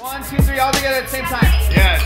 One, two, three, all together at the same time. Yes.